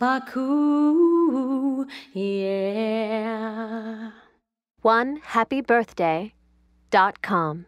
Haku, yeah. One happy birthday dot com.